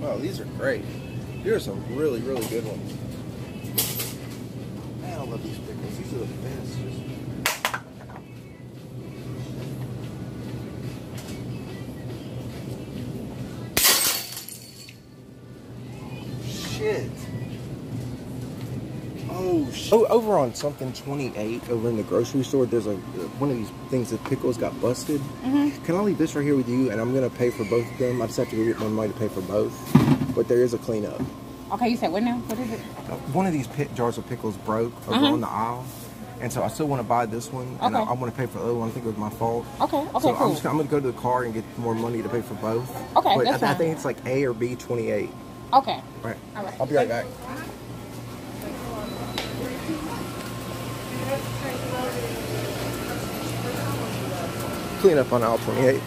Wow, these are great. Here are some really, really good ones. Man, I love these pickles. These are the best. Shit. Oh, sh- oh, over on something 28 over in the grocery store, there's a one of these things that pickles got busted. Mm-hmm. Can I leave this right here with you? And I'm gonna pay for both of them. I just have to go get my money to pay for both. But there is a cleanup. Okay, you said what now? What is it? Uh, One of these pit jars of pickles broke over Uh-huh. on the aisle, and so I still want to buy this one, and I, Okay. I want to pay for the other one. I think it was my fault. Okay, okay, so cool. I'm just I'm gonna go to the car and get more money to pay for both. Okay, but that's I, I think it's like A or B 28. Okay. Right. All right. I'll be right back. Clean up on aisle 28.